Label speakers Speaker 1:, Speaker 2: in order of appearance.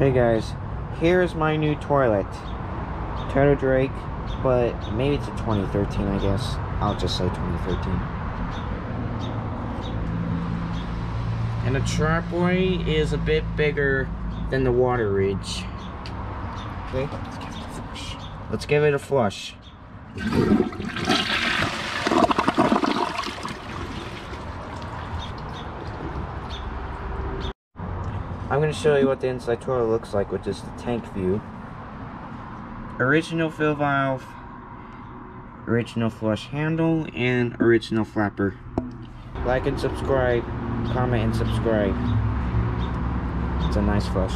Speaker 1: Hey guys, here's my new toilet. TOTO Drake, but maybe it's a 2013 I guess. I'll just say 2013. And the Trapway is a bit bigger than the Water Ridge. Okay, let's give it a flush. Let's give it a flush. I'm going to show you what the inside toilet looks like with just the tank view. Original fill valve, original flush handle, and original flapper. Like and subscribe, comment and subscribe. It's a nice flush.